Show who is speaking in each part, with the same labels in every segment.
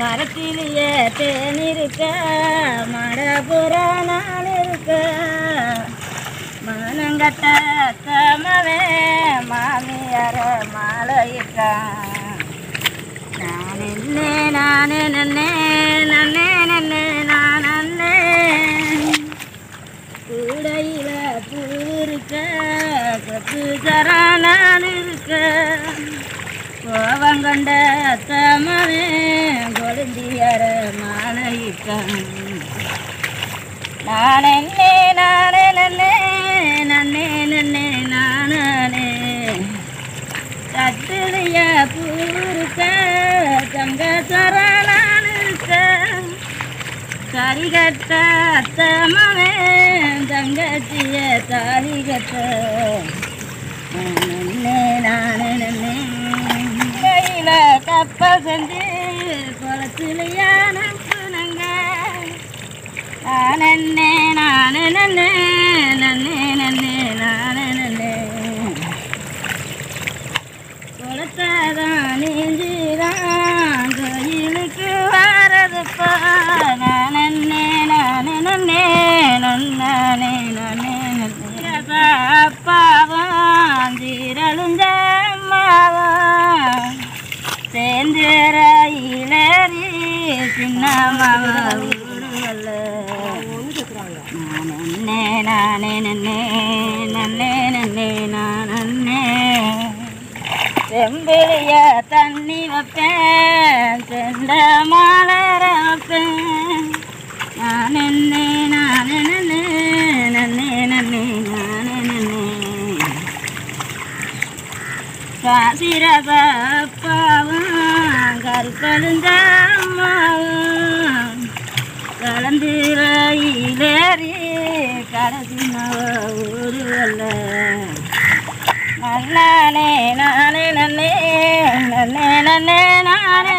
Speaker 1: மரத்திலேயே தேன் இருக்க மரபுற நான் இருக்க. மனங்கட்ட தமவே மாமியார மாலையிட்டான் நான் என்ன நான் நன்னே நன்னே நன்னே நான் அண்ணே கூடையில பூ இருக்க கப்பு நான் இருக்க. கோவங்கண்ட தமவே கொழுந்தியர மாலையிட்டான் நானே நானே நன்னே நன்னே நன்னே நானே. தட்டுலைய பூருக்க தங்க சரணானுக்க கறி கட்ட அத்தமவே தங்கச்சிய தாலி கட்ட. நன்னே நானே நன்னே. கையில கப்ப செஞ்சு குளத்துலைய நம்புனங்க நானே நானே நன்னே நன்னே நன்னே நானே நன்னே குளத்தாதான் நீஞ்சிதான் கோயிலுக்கு வரதுப்பா. நானே நானே நன்னே நன்னானே நானே நன்னே செம்பிளிய தண்ணி வைப்பேன் செண்ட மாலர வைப்பேன் நான் என்ன நான் என்ன நன்னே நன்னே நான் என்ன காசிரபாவும் கருப்பழுந்த கலந்துரையிலேறி ரயிலேறி கடைசி ஊருவல்ல நன்னானே நானே நன்னே நன்னே நன்னே நானே.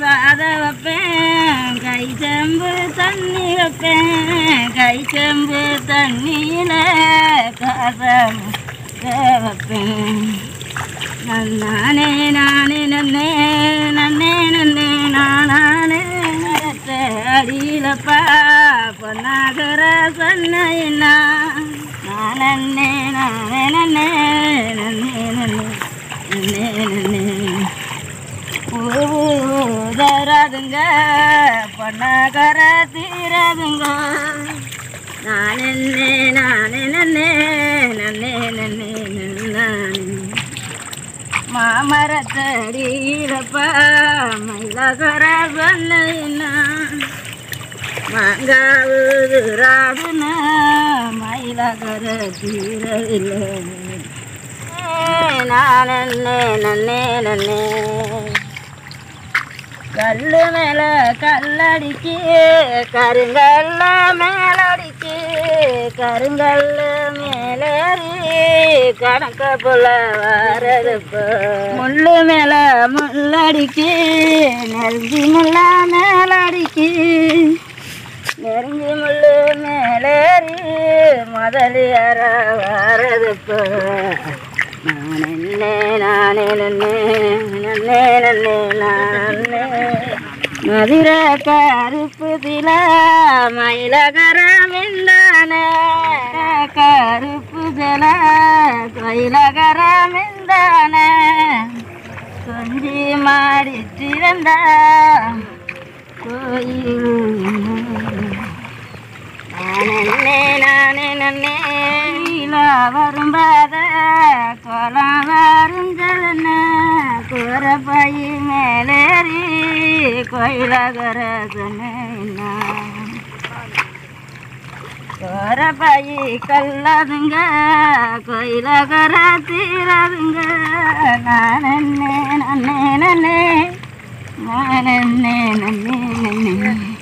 Speaker 1: சாத வைப்பேன் கை செம்பு தண்ணி வைப்பேன் கை செம்பு தண்ணியில காசம் வைப்பேன். நன்னானே நானே நன்னே நன்னே. அடியிலப்பா பொன்னாகர சொன்ன நானே நானே நன்னே நன்னே நன்னே நன்னே நன்னே ஊதராதுங்க பொன்னாகர தீரதுங்க. நானே நானே நன்னே நன்னே நன்னே நன்னானே மாமரத்தடியிலப்பா மயிலகர சொன்னா மாங்காவுதுராதுன்னா மயிலகர தீரவில்லை நானே நன்னே நன்னே கல்லு மேல கல்லடிக்கு கருங்கல்ல மேலடிக்கு கருங்கல்ல மேலேறி கணக்க புல வரதுப்ப முள்ளு மேல முள்ளடிக்கு நெல்வி முள்ள மேலடிக்கு நெருங்கி முள்ளு மேலேறி முதலியார வரதுப்ப நான் என்ன நான் நன்னே நன்னே நன்னே நானே. மதுர கருப்பு தில மயிலகரம் இந்தானே. கருப்பு தில கோயிலகரம் இந்தானே. கொஞ்சி மாடிச்சிருந்தா கோயில் நானே நானே நன்னே. வரும்பாத கோலம் வருஞ்சலன கூரப்பை மேலேறி கோயிலகர சொன்னா கோரப்பை கல்லாதுங்க கோயிலகர தீராதுங்க. நானே நன்னே நன்னே நானே நன்னே நன்னே.